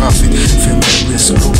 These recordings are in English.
Profit. Family risk.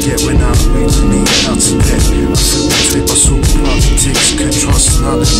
Yet when I'm mutiny, out to bed, I feel betrayed by so politics, Can't trust none.